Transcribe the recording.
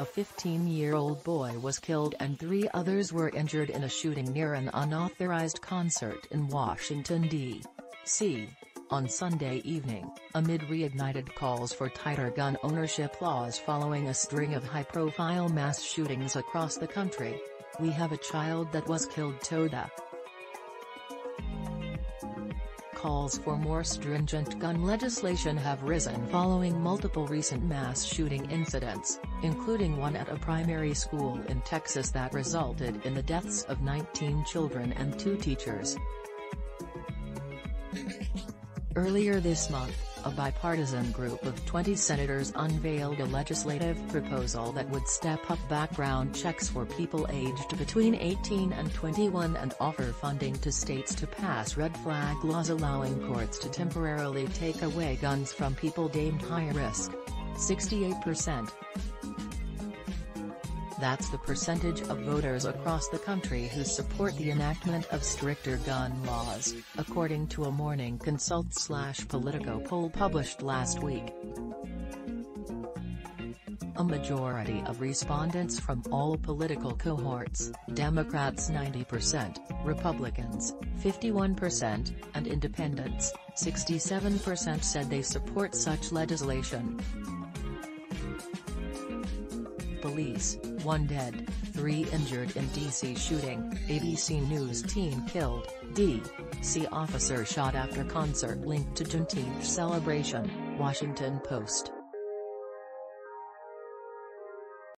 a 15-year-old boy was killed and three others were injured in a shooting near an unauthorized concert in Washington, D.C. On Sunday evening, amid reignited calls for tighter gun ownership laws following a string of high-profile mass shootings across the country. We have a child that was killed Toda, calls for more stringent gun legislation have risen following multiple recent mass shooting incidents, including one at a primary school in Texas that resulted in the deaths of 19 children and two teachers. Earlier this month, a bipartisan group of 20 senators unveiled a legislative proposal that would step up background checks for people aged between 18 and 21 and offer funding to states to pass red flag laws allowing courts to temporarily take away guns from people deemed high risk. 68%. That's the percentage of voters across the country who support the enactment of stricter gun laws, according to a Morning Consult slash Politico poll published last week. A majority of respondents from all political cohorts, Democrats 90%, Republicans, 51%, and Independents, 67% said they support such legislation. Police, one dead, three injured in D.C. shooting, ABC News teen killed, D.C. officer shot after concert linked to Juneteenth celebration, Washington Post.